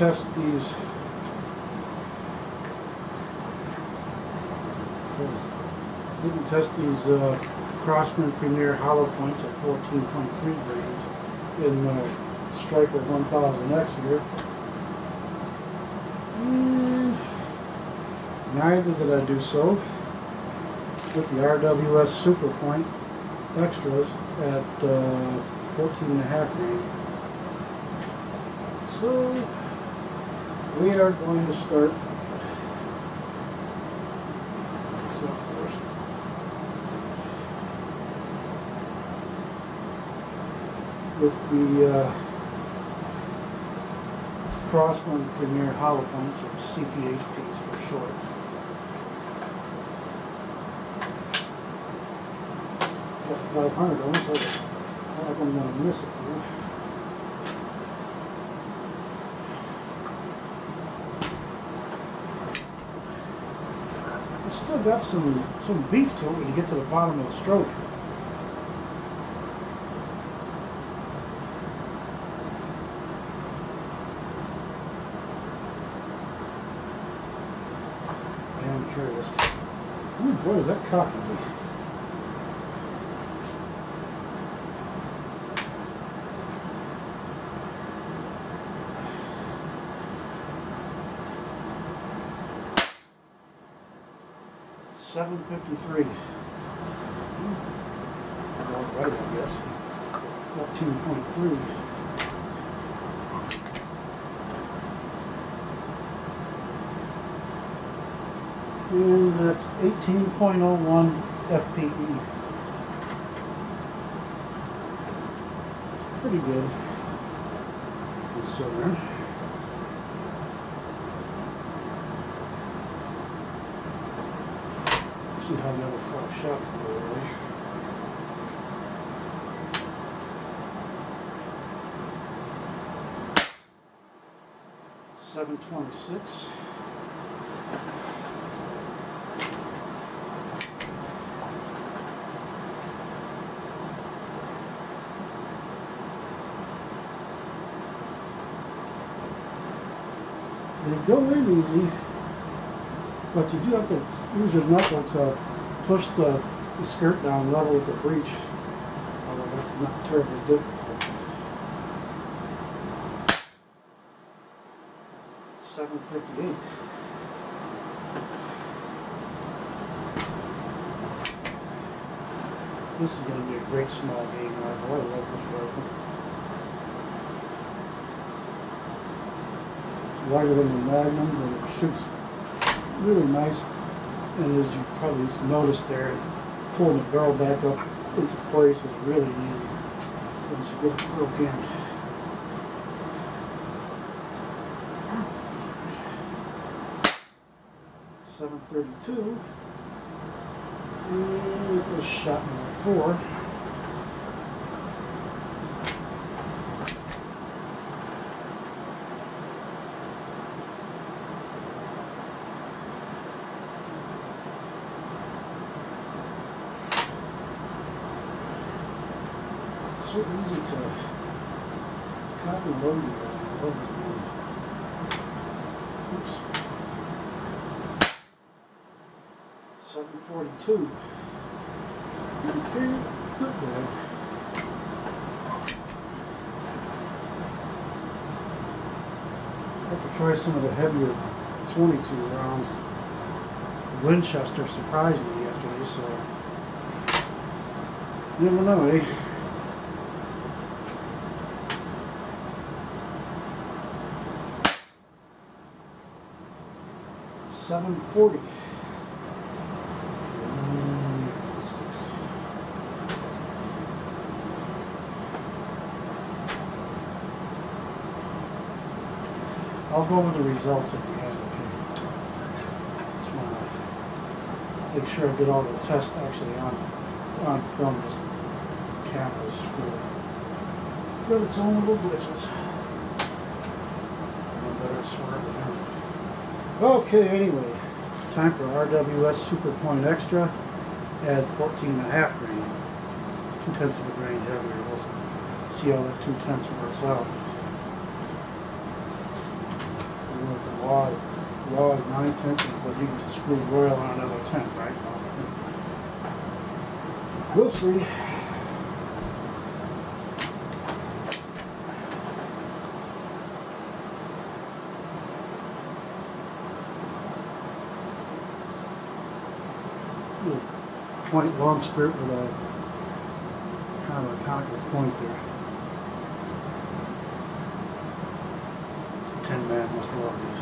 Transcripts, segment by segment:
test these. Didn't test these uh, Crosman Premier hollow points at 14.3 grains in uh, Striker 1000X here. And neither did I do so with the RWS Super Point extras at uh, 14 and a half grain. So we are going to start with the uh, Crosman Premier Hollow Points, or CPHPs for short. Got 500 on, so I'm going to miss it here. Got some, some beef to it when you get to the bottom of the stroke. I am curious. Ooh, boy, is that cocky. Seven fifty-three. Right, I guess. Fourteen point three. And that's eighteen point oh one FPE. Pretty good. Considering. Five shots go. Seven twenty-six. They go in easy, but you do have to use your knuckle to push the, the skirt down level with the breech. Although that's not terribly difficult. Seven fifty-eight. This is going to be a great small game rifle. I love this rifle. It's lighter than the Magnum, but it shoots really nice. And as you probably noticed there, pulling the barrel back up into place is really easy once you get it broke in. Seven thirty-two. It was shot number four. So easy to copy load. Oops. Seven forty-two. Okay, good boy. Have to try some of the heavier twenty-two rounds. Winchester surprised me yesterday, so you never know, eh? Seven forty. I'll go over the results at the end, okay? Just wanna make sure I get all the tests actually on, on film. This camera's. Got its own little glitches. I better swear it. Okay, anyway. Time for RWS Super Point Extra. Add 14 and a half grain. Two tenths of a grain heavier. We'll see how that two tenths works out. And with the law, law is nine tenths, but you can just screw royal on another tenth, right? We'll see. Little Point long skirt with a kind of a conical point there. Ten man must love these.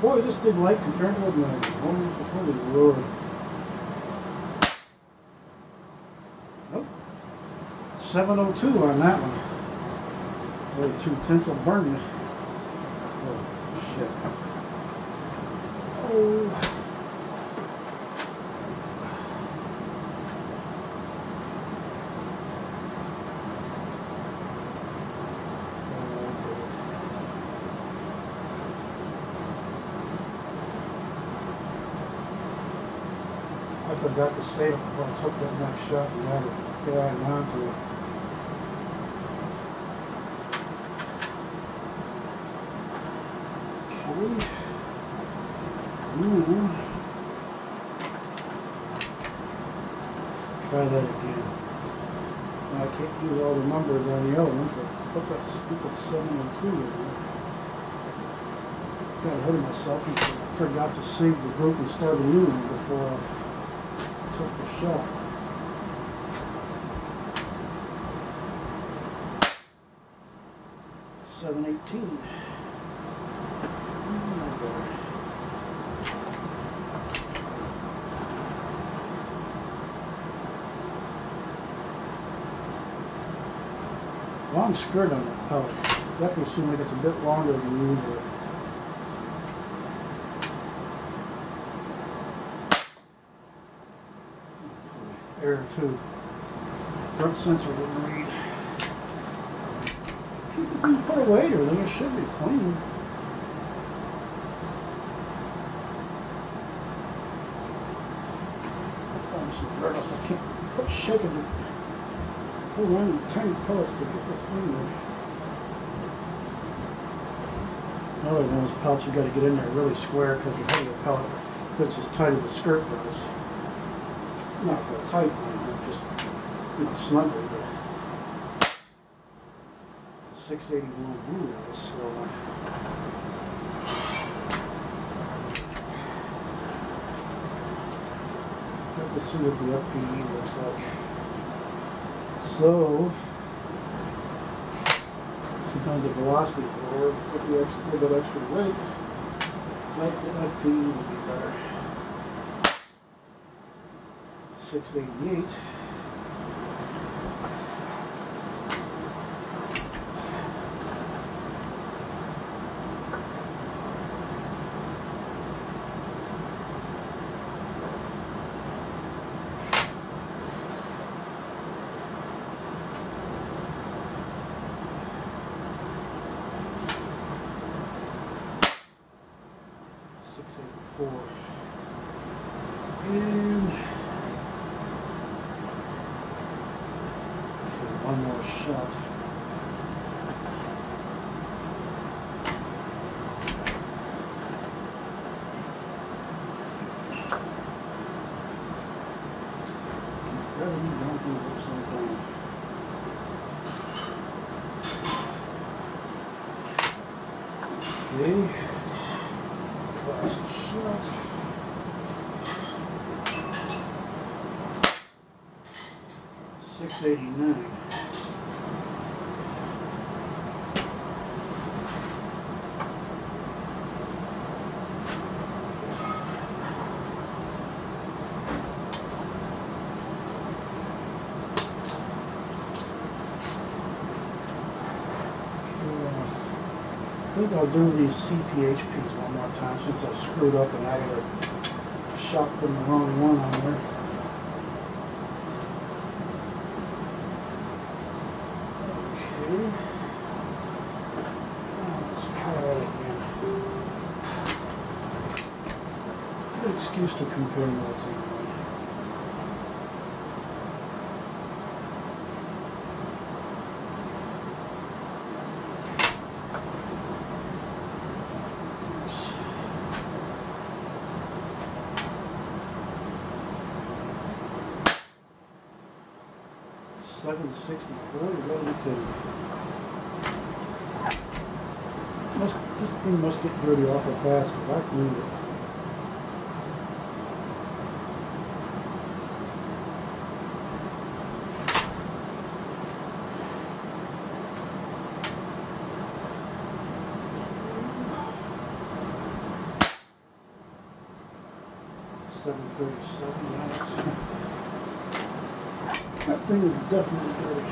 Boy, this did light compared to what my holy, holy lord. Nope. 702 on that one. Boy, two tenths will burn you. Oh, shit. Oh. I forgot to save it before I took that next shot and had it get out added onto it. Ooh. Try that again. Now, I can't use all the numbers on the other ones, but put that stupid seven and two in there. Got ahead of myself and forgot to save the group and start a new one before I took the shot. Seven eighteen. Long skirt on that pellet. Definitely seems like it's a bit longer than usual. Error two. Front sensor didn't read. Keep the thing put away there, then it should be clean. I'm so nervous, I can't quit shaking it. Around the tiny pellets to get this in there. Another one of those pellets you gotta get in there really square because the of pellet fits as tight as the skirt does. Not real tight, but just, you know, snugly, but. Six eighty-one, ooh, that was slow. Have to see what the FPE looks like. So, sometimes the velocity or with the extra, little bit extra weight, might the FP be better. 688. Eighty-four. And. One more shot. Okay. 689. I think I'll do these CPHPs one more time since I screwed up and I got to shot the wrong one on there. Used to compare notes anyway. Seven sixty-four, you gotta be kidding. Must, this thing must get dirty awful fast, cause I cleaned it. Seven thirty-seven. That thing is definitely dirty.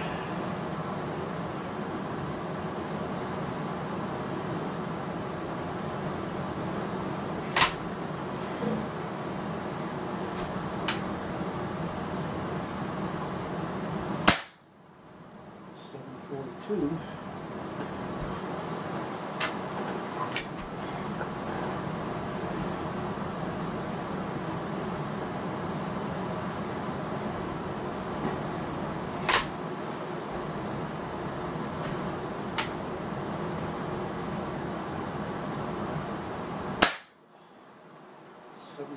Seven forty-two. Okay,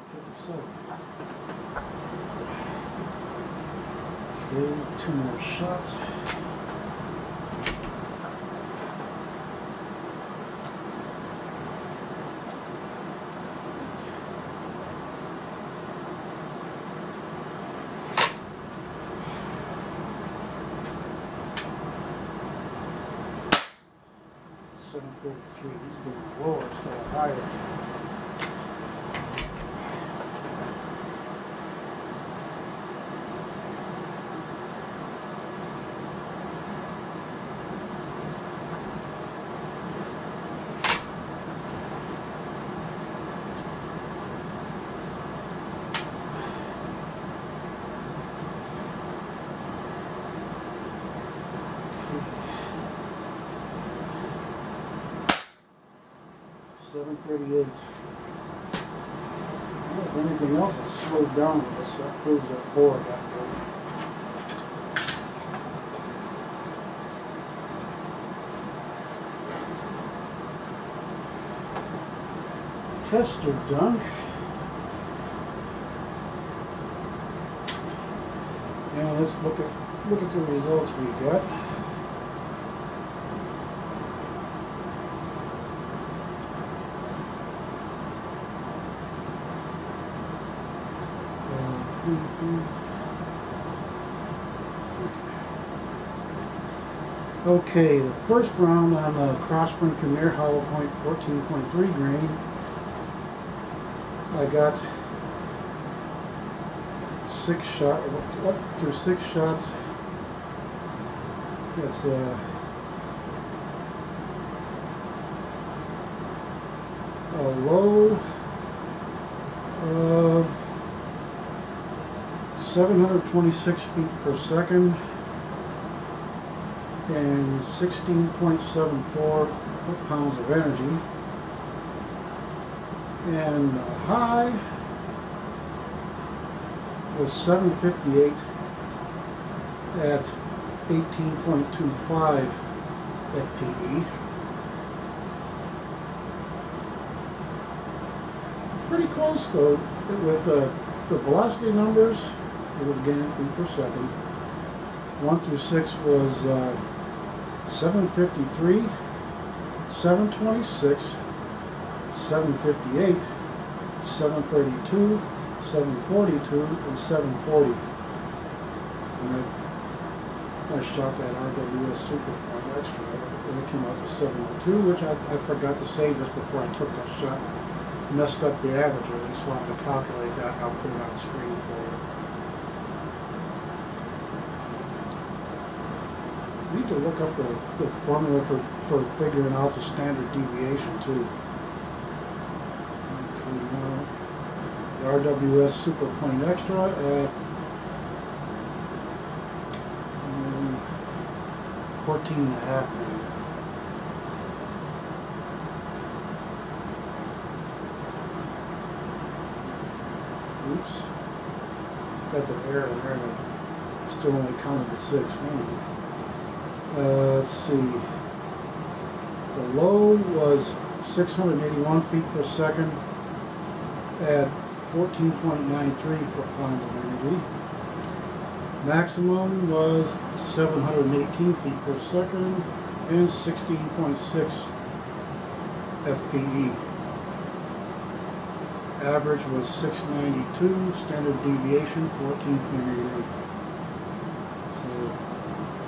two more shots. Seven thirty-three, he's going lower of higher. Seven thirty-eight. If anything else has slowed down with this, that proves that bore got. Tests are done. Now let's look at look at the results we got. Okay, the first round on the Crosman Premier Hollow Point 14.3 grain, I got six shot, up through six shots. That's uh, a low of 726 feet per second and 16.74 foot-pounds of energy. And the high was 758 at 18.25 FPE. Pretty close though, with the, the velocity numbers, again in feet per second. One through six was uh, 753, 726, 758, 732, 742, and 740. And I, I shot that RWS Super Extra, and it came out to 702, which I, I forgot to say just before I took that shot. Messed up the average, I just wanted to calculate that, and I'll put it on screen for you. Need to look up the, the formula for, for figuring out the standard deviation too. The RWS Super Point Extra at um, 14 and a half grain. that's an error there, still only counted the six. Let's see. The low was 681 feet per second at 14.93 for pounds of energy. Maximum was 718 feet per second and 16.6 FPE. Average was 692, standard deviation 14.88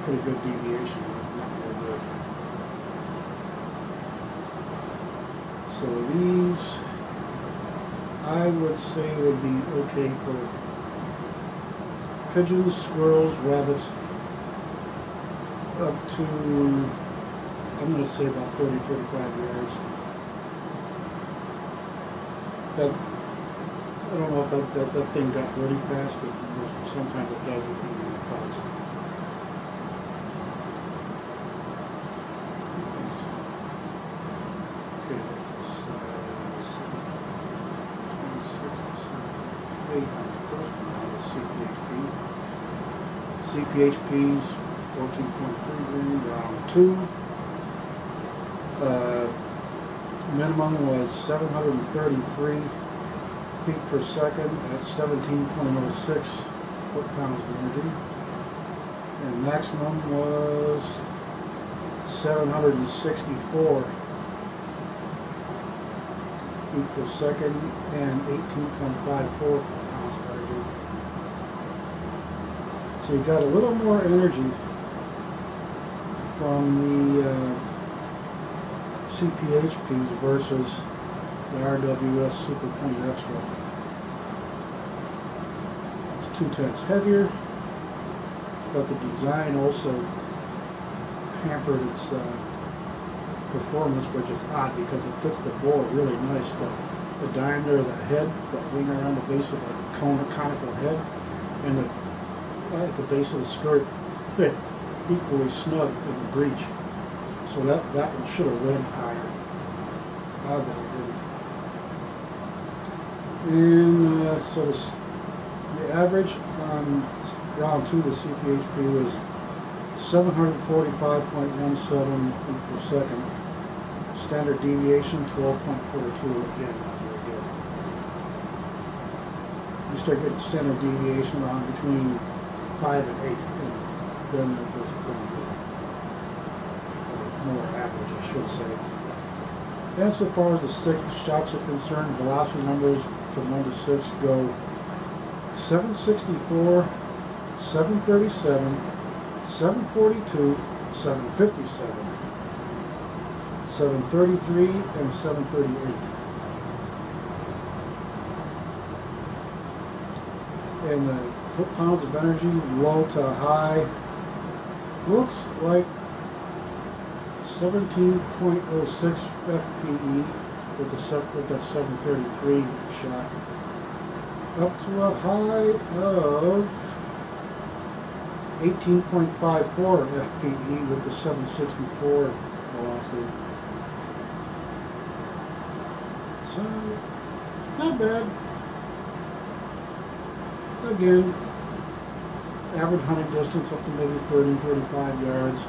pretty good deviation, not good. So these, I would say would be okay for pigeons, squirrels, rabbits, up to, I'm gonna say about 30, 35 yards. That, I don't know if that, that, that thing got really fast, it, sometimes it does if you pause. CPHP's 14.3 grand, round two. Uh, minimum was 733 feet per second at 17.06 foot pounds of energy. And maximum was 764 feet per second and 18.54 So you got a little more energy from the uh, versus the RWS Super Point Extra. It's two tenths heavier, but the design also hampered its uh, performance, which is odd because it fits the bore really nice. The, the diameter of the head, the wing around the base of the cone, conical head, and the at the base of the skirt fit equally snug in the breech. So that, that one should have read higher. Odd that it didn't. And uh, so the, the average on round two, of the CPHP was 745.17 feet per second. Standard deviation 12.42 again. You start getting standard deviation around between five and eight, then it was pretty good. Or More average, I should say. And so far as the six shots are concerned, velocity numbers from one to six go seven sixty-four, seven thirty-seven, seven forty-two, seven fifty-seven, seven thirty-three, and seven thirty-eight. and the foot pounds of energy, low to high, looks like seventeen point oh six FPE with the with that seven thirty-three shot. Up to a high of eighteen point five four FPE with the seven sixty-four velocity. So, not bad again, average hunting distance up to maybe 30, 35 yards,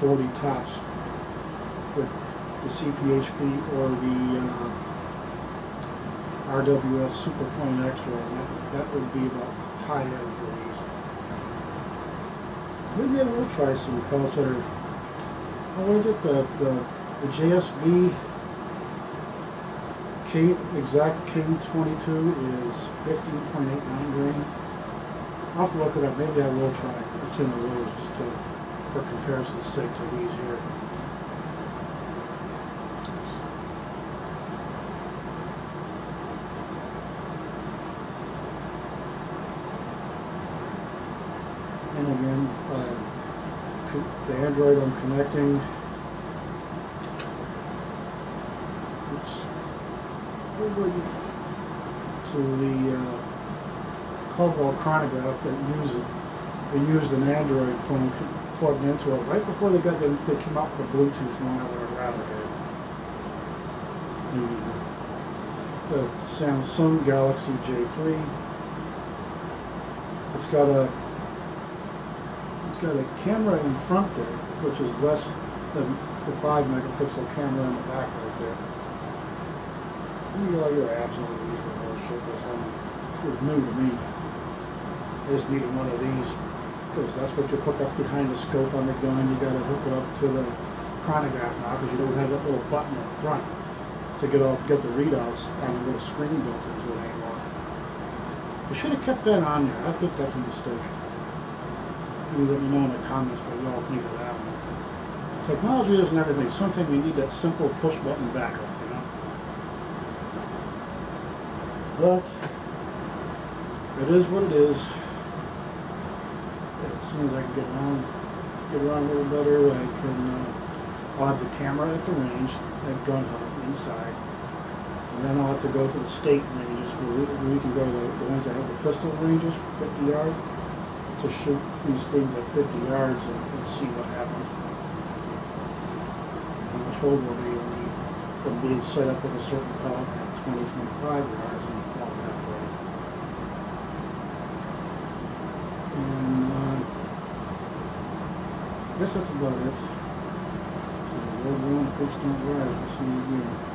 40 tops with the CPHP or the uh, RWS Super Point Extra. That, that would be about high end for these. Maybe I will try some because they're, what is it, the, the, the JSB King, exact King 22 is 15.89 grain. I'll have to look it up. Maybe I will try a tin of those just to, for comparison's sake to these here. And again, uh, the Android I'm connecting. Oops to the uh, chronograph that used it. they used an Android phone plugged into it right before they got the, they came out with the Bluetooth would rather the, the Samsung Galaxy J3 It's got a, it's got a camera in front there, which is less than the five megapixel camera in the back right there. You know, you're absolutely using bullshit, this one is new to me. I just needed one of these, because that's what you hook up behind the scope on the gun, you gotta hook it up to the chronograph now, because you don't have that little button up front to get off, get the readouts and a little screen built into it anymore. You should have kept that on there, I think that's a mistake. You let me know in the comments what you all think of that one. Technology isn't everything, sometimes you need that simple push button backup, you know? But, it is what it is. As soon as I can get around, get around a little better, I can, uh, I'll have the camera at the range, that gun hub inside. And then I'll have to go to the state ranges where we, we can go to the, the ones that have the pistol ranges, fifty yard, to shoot these things at fifty yards and, and see what happens. Much hold will be from being set up with a certain pellet at 20, 25 yards and all that way. And, uh, I guess that's about it. So, we're going, fix don't rise, we'll see you again.